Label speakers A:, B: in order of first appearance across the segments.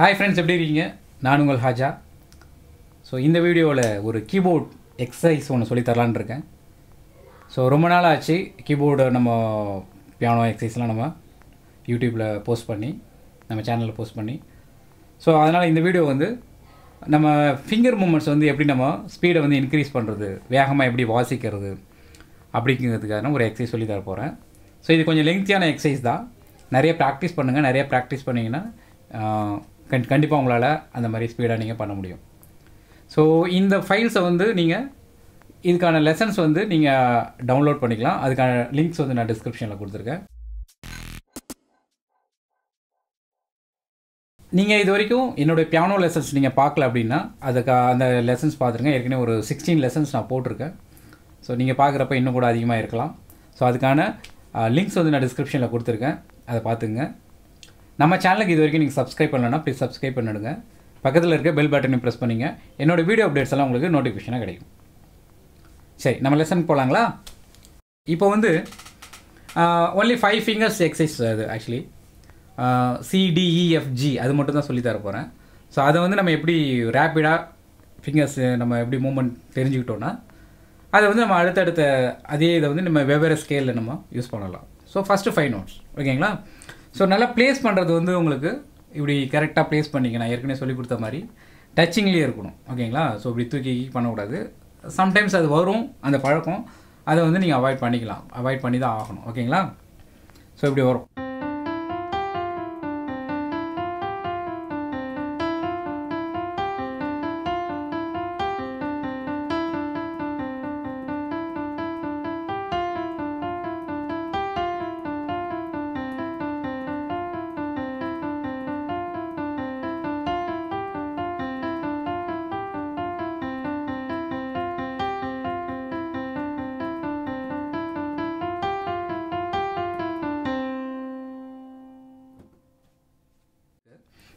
A: Hi friends எப்படி இருக்கீங்க? நான் உங்கள் ஹாஜா. ஸோ இந்த வீடியோவில் ஒரு கீபோர்ட் எக்ஸசைஸ் ஒன்று சொல்லி தரலான்னு இருக்கேன். ஸோ ரொம்ப நாள் ஆச்சு கீபோர்டு நம்ம பியானோ எக்ஸசைஸ்லாம் நம்ம யூடியூப்பில் போஸ்ட் பண்ணி நம்ம சேனலில் போஸ்ட் பண்ணி. ஸோ அதனால் இந்த வீடியோ வந்து நம்ம ஃபிங்கர் மூமெண்ட்ஸ் வந்து எப்படி நம்ம ஸ்பீடை வந்து இன்க்ரீஸ் பண்ணுறது வேகமாக எப்படி வாசிக்கிறது அப்படிங்கிறதுக்கான ஒரு எக்ஸசைஸ் சொல்லி தர போகிறேன் ஸோ இது கொஞ்சம் லெங்க்த்தியான எக்ஸசைஸ் தான். நிறைய ப்ராக்டிஸ் பண்ணுங்கள் நிறைய ப்ராக்டிஸ் பண்ணிங்கன்னா கண் கண்டிப்பாக உங்களால் அந்த மாதிரி ஸ்பீடாக நீங்கள் பண்ண முடியும். ஸோ இந்த ஃபைல்ஸை வந்து நீங்கள் இதுக்கான லெசன்ஸ் வந்து நீங்கள் டவுன்லோட் பண்ணிக்கலாம். அதுக்கான லிங்க்ஸ் வந்து நான் டிஸ்கிரிப்ஷனில் கொடுத்துருக்கேன். நீங்கள் இது வரைக்கும் என்னுடைய பியானோ லெசன்ஸ் நீங்கள் பார்க்கல அப்படின்னா அதுக்கு அந்த லெசன்ஸ் பார்த்துருங்க ஏற்கனவே ஒரு சிக்ஸ்டீன் லெசன்ஸ் நான் போட்டிருக்கேன். ஸோ நீங்கள் பார்க்குறப்ப இன்னும் கூட அதிகமாக இருக்கலாம். ஸோ அதுக்கான லிங்க்ஸ் வந்து நான் டிஸ்கிரிப்ஷனில் கொடுத்துருக்கேன். அதை பார்த்துங்க நம்ம சேனலுக்கு இது வரைக்கும் நீங்கள் சப்ஸ்கிரைப் பண்ணலன்னா ப்ளீஸ் சப்ஸ்கிரைப் பண்ணிடுங்க. பக்கத்தில் இருக்க பெல் பட்டனை ப்ரெஸ் பண்ணிங்க. என்னோடய வீடியோ அப்டேட்ஸ் எல்லாம் உங்களுக்கு நோட்டிஃபிகேஷனாக கிடைக்கும். சரி நம்ம லெசன் போகலாங்களா இப்போ வந்து ஒன்லி ஃபைவ் ஃபிங்கர்ஸ் எக்ஸசைஸ் அது actually C D E F G e, அது மட்டும் தான் சொல்லி தர போகிறேன் ஸோ அதை வந்து நம்ம எப்படி ரேப்பிடாக ஃபிங்கர்ஸ் நம்ம எப்படி மூமெண்ட் தெரிஞ்சுக்கிட்டோன்னா அதை வந்து நம்ம அடுத்தடுத்த அதே இதை வந்து நம்ம வெவ்வேறு ஸ்கேலில் நம்ம யூஸ் பண்ணலாம். ஸோ ஃபஸ்ட்டு ஃபைவ் நோட்ஸ் ஓகேங்களா ஸோ நல்லா ப்ளேஸ் பண்ணுறது வந்து உங்களுக்கு இப்படி கரெக்டாக ப்ளேஸ் பண்ணிக்க நான் ஏற்கனவே சொல்லி கொடுத்த மாதிரி டச்சிங்லேயே இருக்கணும். ஓகேங்களா? ஸோ இப்படி தூக்கி பண்ணக்கூடாது. சம்டைம்ஸ் அது வரும் அந்த பழக்கம். அதை வந்து நீங்கள் அவாய்ட் பண்ணிக்கலாம். அவாய்ட் பண்ணி தான் ஆகணும். ஓகேங்களா? ஸோ இப்படி வரும்.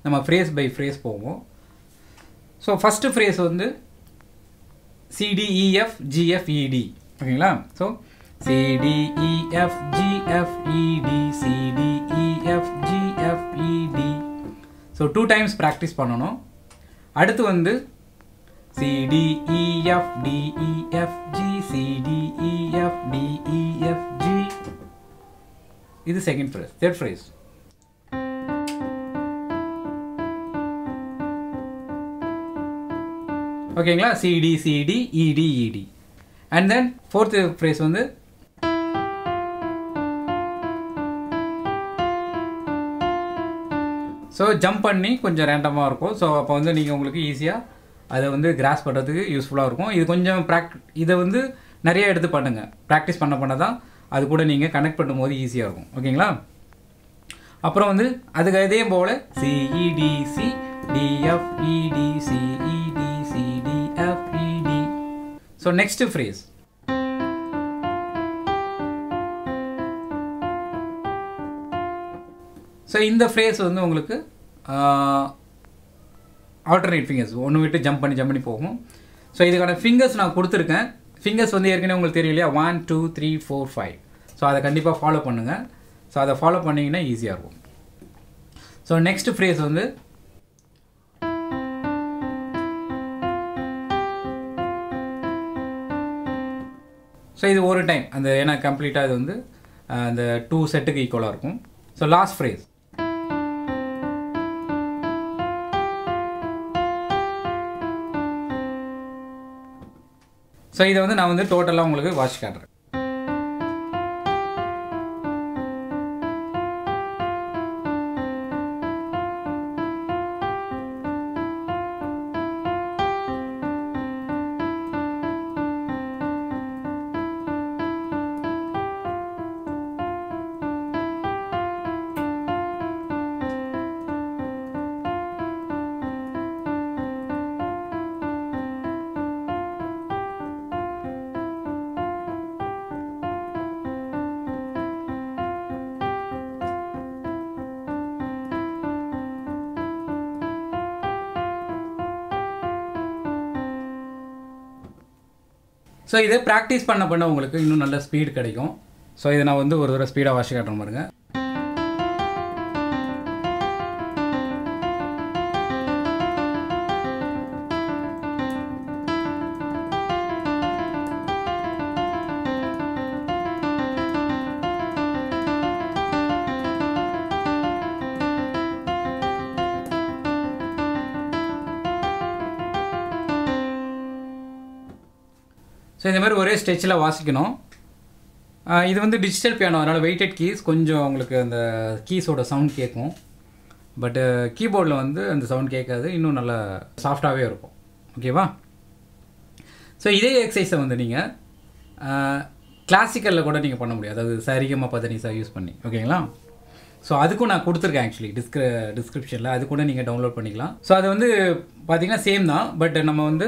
A: நம்ம ஃப்ரேஸ் பை ஃப்ரேஸ் போவோம். ஸோ ஃபஸ்ட்டு ஃப்ரேஸ் வந்து C D E F G F E D ஓகேங்களா? So C D E F G F E D C D E F G F E D so two times practice பண்ணணும். அடுத்து வந்து C D E F D E F G C D E F D E F G இது second phrase third phrase ஓகேங்களா? C D C D E D E D and then fourth phrase வந்து so jump பண்ணி கொஞ்சம் ரேண்டமாக இருக்கும். So அப்போ வந்து நீங்கள் உங்களுக்கு ஈஸியாக அதை வந்து கிராஸ் பண்ணுறதுக்கு யூஸ்ஃபுல்லாக இருக்கும். இது கொஞ்சம் ப்ராக் இதை வந்து நிறைய எடுத்து பண்ணுங்கள் ப்ராக்டிஸ் பண்ண பண்ண தான் அது கூட நீங்கள் கனெக்ட் பண்ணும்போது ஈஸியாக இருக்கும். ஓகேங்களா? அப்புறம் வந்து அதுக்கு இதே போல் CETC DFETCET so next phrase so இந்த ஃப்ரேஸ் வந்து உங்களுக்கு ஆல்டர்னேட் ஃபிங்கர்ஸ் ஒன்று விட்டு ஜம்ப் பண்ணி ஜம்ப் பண்ணி போகும். ஸோ இதுக்கான ஃபிங்கர்ஸ் நான் கொடுத்துருக்கேன். ஃபிங்கர்ஸ் வந்து ஏற்கனவே உங்களுக்கு தெரியும் இல்லையா? One two three four five so அதை கண்டிப்பாக ஃபாலோ பண்ணுங்கள் ஸோ அதை ஃபாலோ பண்ணிங்கன்னா ஈஸியாக இருக்கும். ஸோ நெக்ஸ்ட் ஃப்ரேஸ் வந்து ஸோ இது ஒரு டைம் அந்த ஏன்னா கம்ப்ளீட்டாக இது வந்து அந்த டூ செட்டுக்கு ஈக்குவலாக இருக்கும். ஸோ லாஸ்ட் ஃப்ரேஸ் ஸோ இதை வந்து நான் வந்து டோட்டலாக உங்களுக்கு வாட்ச் காட்டுறேன். ஸோ இதை ப்ராக்டிஸ் பண்ண பண்ண உங்களுக்கு இன்னும் நல்ல ஸ்பீடு கிடைக்கும். ஸோ இதை நான் வந்து ஒரு தடவை ஸ்பீடாக வாஷி காட்டுறேன் பாருங்கள் ஸோ இந்த மாதிரி ஒரே ஸ்டெச்சில் வாசிக்கணும். இது வந்து டிஜிட்டல் பியானோ அதனால் வெயிட்டட் கீஸ் கொஞ்சம் உங்களுக்கு அந்த கீஸோட சவுண்ட் கேட்கும் பட்டு கீபோர்டில் வந்து அந்த சவுண்ட் கேட்காது. இன்னும் நல்லா சாஃப்டாகவே இருக்கும். ஓகேவா ஸோ இதே எக்ஸசைஸை வந்து நீங்கள் கிளாசிக்கலில் கூட நீங்கள் பண்ண முடியும் அதாவது சரிகமாக பதனிசா யூஸ் பண்ணி. ஓகேங்களா ஸோ அதுக்கும் நான் கொடுத்துருக்கேன் ஆக்சுவலி டிஸ்கிரி டிஸ்கிரிப்ஷனில் அது கூட நீங்கள் டவுன்லோட் பண்ணிக்கலாம். ஸோ அது வந்து பார்த்திங்கன்னா சேம் தான். பட் நம்ம வந்து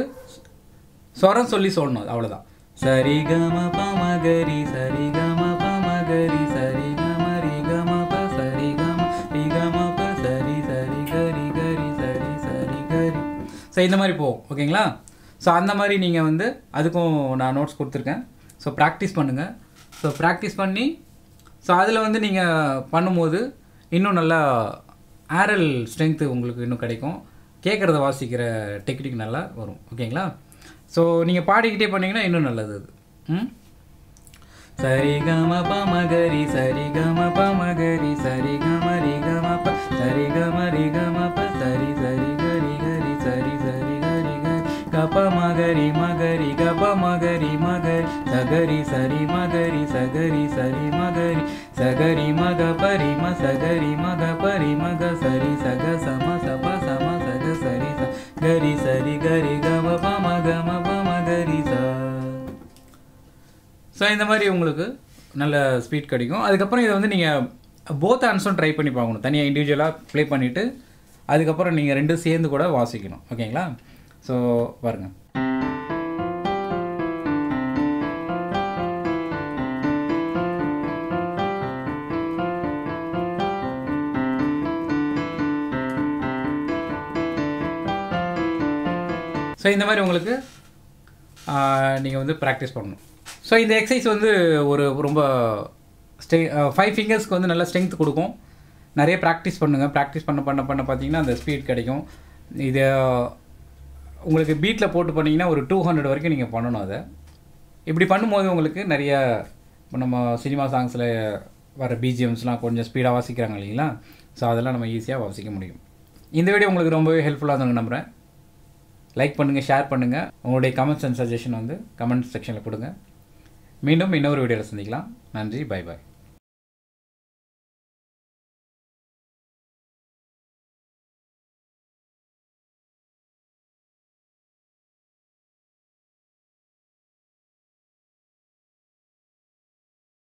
A: ஸ்வரம் சொல்லி சொல்லணும் அவ்வளோதான் சரி கம பமகரி சரி கம பமகரி சரி கம ரி கம ப சரி கம ரி கம ப சரி சரி கரி கரி சரி சரி கரி ஸோ இந்த மாதிரி போகும் ஓகேங்களா? ஸோ அந்த மாதிரி நீங்கள் வந்து அதுக்கும் நான் நோட்ஸ் கொடுத்துருக்கேன். ஸோ ப்ராக்டிஸ் பண்ணுங்கள் ஸோ ப்ராக்டிஸ் பண்ணி ஸோ அதில் வந்து நீங்கள் பண்ணும்போது இன்னும் நல்லா ஆரல் ஸ்ட்ரென்த்து உங்களுக்கு இன்னும் கிடைக்கும். கேட்குறத வாசிக்கிற டெக்னிக் நல்லா வரும் ஓகேங்களா? ஸோ நீங்கள் பாடிக்கிட்டே பண்ணீங்கன்னா இன்னும் நல்லது அது. ம்? சரி கம பமகரி சரி கம பமகரி சரி கம ரி கம ப சரி கம ரி கம ப சரி சரி கரி கரி சரி சரி கரி கரி. கப மகரி மகரி கப மகரி மகரி. சகரி சரி மகரி சகரி சரி மகரி. சகரி மக பரி ம சகரி மக பரி மக சரி சக சம சப சம சக சரி ச. கரி சரி கரி கம கம ஸோ இந்த மாதிரி உங்களுக்கு நல்ல ஸ்பீட் கிடைக்கும். அதுக்கப்புறம் இதை வந்து நீங்கள் போத் ஹேண்ட்ஸும் ட்ரை பண்ணி பார்க்கணும். தனியாக இண்டிவிஜுவலாக ப்ளே பண்ணிவிட்டு அதுக்கப்புறம் நீங்கள் ரெண்டும் சேர்ந்து கூட வாசிக்கணும். ஓகேங்களா ஸோ பாருங்கள் ஸோ இந்த மாதிரி உங்களுக்கு நீங்கள் வந்து ப்ராக்டிஸ் பண்ணணும். ஸோ இந்த எக்ஸசைஸ் வந்து ஒரு ரொம்ப ஸ்டே ஃபைவ் ஃபிங்கர்ஸ்க்கு வந்து நல்ல ஸ்ட்ரென்த் கொடுக்கும். நிறைய ப்ராக்டிஸ் பண்ணுங்கள் ப்ராக்டிஸ் பண்ண பண்ண பண்ண பார்த்தீங்கன்னா அந்த ஸ்பீட் கிடைக்கும். இது உங்களுக்கு பீட்டில் போட்டு பண்ணிங்கன்னா ஒரு டூ ஹண்ட்ரட் வரைக்கும் நீங்கள் பண்ணணும் அதை. இப்படி பண்ணும்போது உங்களுக்கு நிறைய இப்போ நம்ம சினிமா சாங்ஸில் வர பிஜிஎம்ஸ்லாம் கொஞ்சம் ஸ்பீடாக வாசிக்கிறாங்க இல்லைங்களா? ஸோ அதெல்லாம் நம்ம ஈஸியாக வாசிக்க முடியும். இந்த வீடியோ உங்களுக்கு ரொம்பவே ஹெல்ப்ஃபுல்லாக இருந்தவங்க நம்புகிறேன் லைக் பண்ணுங்கள் ஷேர் பண்ணுங்கள் உங்களுடைய கமெண்ட்ஸ் அண்ட் சஜஷன் வந்து கமெண்ட் செக்ஷனில் கொடுங்க. மீண்டும் இன்னொரு வீடியோவில் சந்திக்கலாம். நன்றி பை பாய்